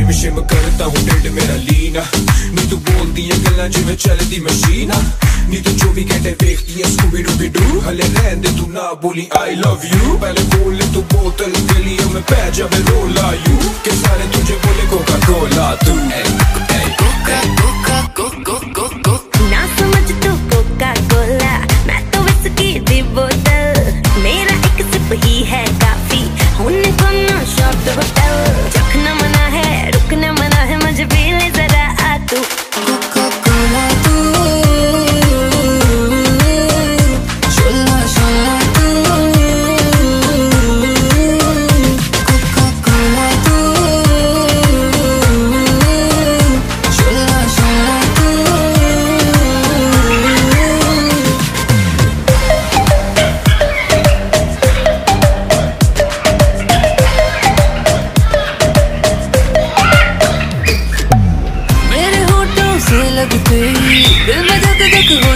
gym शिम करता हूँ dead मेरा लीना नी तू बोलती है गल जिमें चलती मशीन नी तू चौबी घंटे देखती है स्कूबी डूबी डू हले रहने तू ना बोली आई लव यू पहले बोल तू बोतल गलियों में पै जब रोला यू के सारे तुझे बोले कोका कोला तू कोका कोका कोका कोका ना समझ तू कोका कोला मैं तो विस्की दी बोतल मेरा एक सिप ही है काफ़ी होने को ना शॉट से लगते दिल में धक धक हो